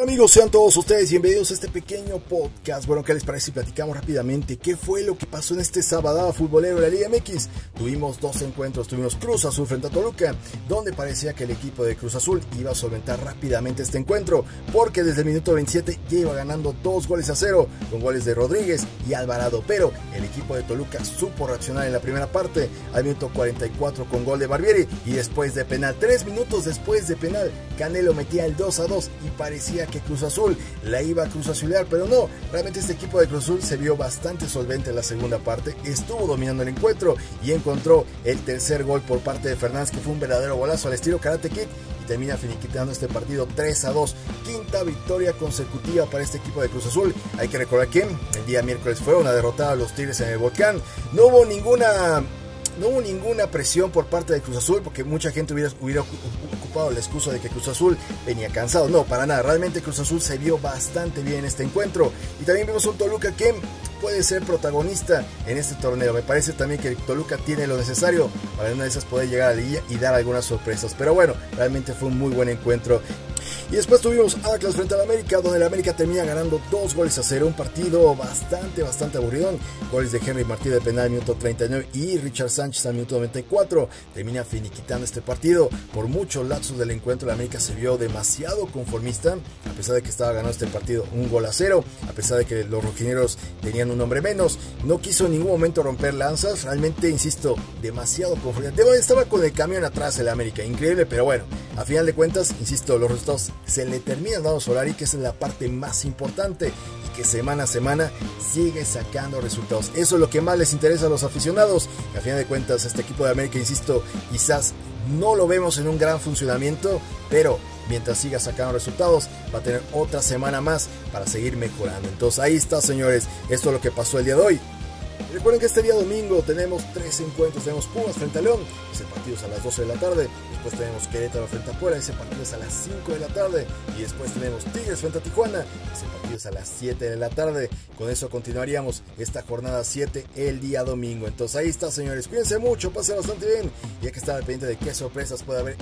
Amigos, sean todos ustedes bienvenidos a este pequeño podcast. Bueno, ¿qué les parece si platicamos rápidamente qué fue lo que pasó en este sábado futbolero de la Liga MX? Tuvimos dos encuentros, tuvimos Cruz Azul frente a Toluca, donde parecía que el equipo de Cruz Azul iba a solventar rápidamente este encuentro, porque desde el minuto 27 ya iba ganando dos goles a cero, con goles de Rodríguez y Alvarado, pero el equipo de Toluca supo reaccionar en la primera parte, al minuto 44 con gol de Barbieri, y después de penal, tres minutos después de penal, Canelo metía el 2 a 2 y parecía que Cruz Azul la iba a Cruz Azulear, pero no, realmente este equipo de Cruz Azul se vio bastante solvente en la segunda parte, estuvo dominando el encuentro y encontró el tercer gol por parte de Fernández, que fue un verdadero golazo al estilo Karate y termina finiquitando este partido 3 a 2. Quinta victoria consecutiva para este equipo de Cruz Azul. Hay que recordar que el día miércoles fue una derrotada a los Tigres en el Volcán. No hubo ninguna no hubo ninguna presión por parte de Cruz Azul porque mucha gente hubiera, ocupado la excusa de que Cruz Azul venía cansado. No, para nada. Realmente Cruz Azul se vio bastante bien en este encuentro. Y también vimos un Toluca que puede ser protagonista en este torneo. Me parece también que Toluca tiene lo necesario para una de esas poder llegar a la liga y dar algunas sorpresas. Pero bueno, realmente fue un muy buen encuentro. Y después tuvimos Atlas frente al América, donde el América termina ganando dos goles a cero. Un partido bastante, bastante aburrido. Goles de Henry Martí de penal al minuto 39 y Richard Sánchez al minuto 94. Termina finiquitando este partido. Por muchos lapsos del encuentro, el América se vio demasiado conformista, a pesar de que estaba ganando este partido un gol a cero, a pesar de que los rojineros tenían un hombre menos. No quiso en ningún momento romper lanzas. Realmente, insisto, demasiado conformista. Estaba con el camión atrás el América. Increíble, pero bueno, a final de cuentas, insisto, los resultados se le termina dando a Solari, que es la parte más importante y que semana a semana sigue sacando resultados. Eso es lo que más les interesa a los aficionados. A final de cuentas, este equipo de América, insisto, quizás no lo vemos en un gran funcionamiento, pero mientras siga sacando resultados, va a tener otra semana más para seguir mejorando. Entonces ahí está, señores. Esto es lo que pasó el día de hoy. Recuerden que este día domingo tenemos tres encuentros. Tenemos Pumas frente a León, ese partido es a las 12 de la tarde. Después tenemos Querétaro frente a Puebla, ese partido es a las 5 de la tarde. Y después tenemos Tigres frente a Tijuana, ese partido es a las 7 de la tarde. Con eso continuaríamos esta jornada 7 el día domingo. Entonces ahí está, señores. Cuídense mucho, pasen bastante bien. Y hay que al pendiente de qué sorpresas puede haber